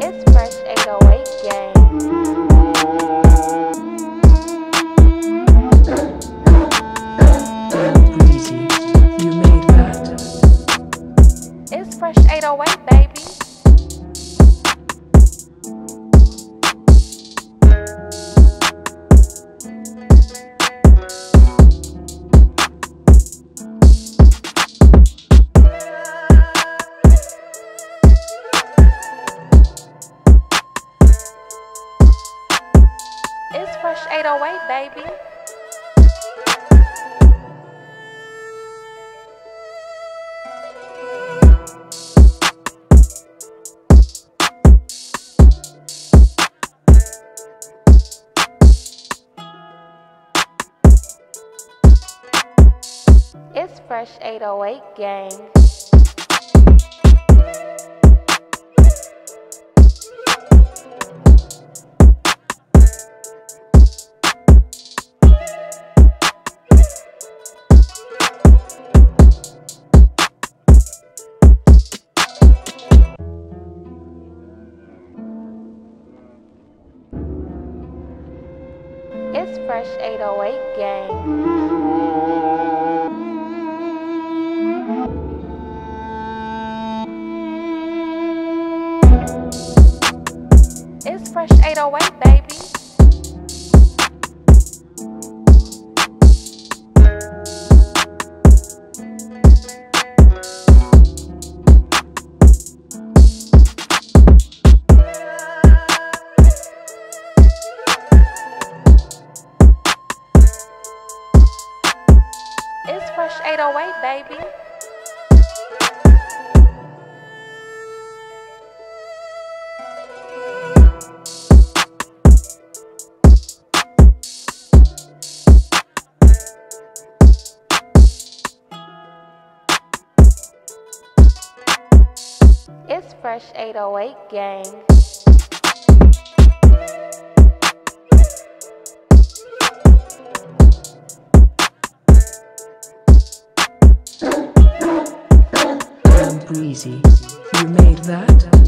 It's Fresh 808 gang. Breezy, you made that. It's Fresh 808, baby. Fresh 808, baby. It's Fresh 808 gang. It's Fresh 808 gang. It's Fresh 808, baby. 808, baby. It's Fresh 808 gang. Breezy, you made that.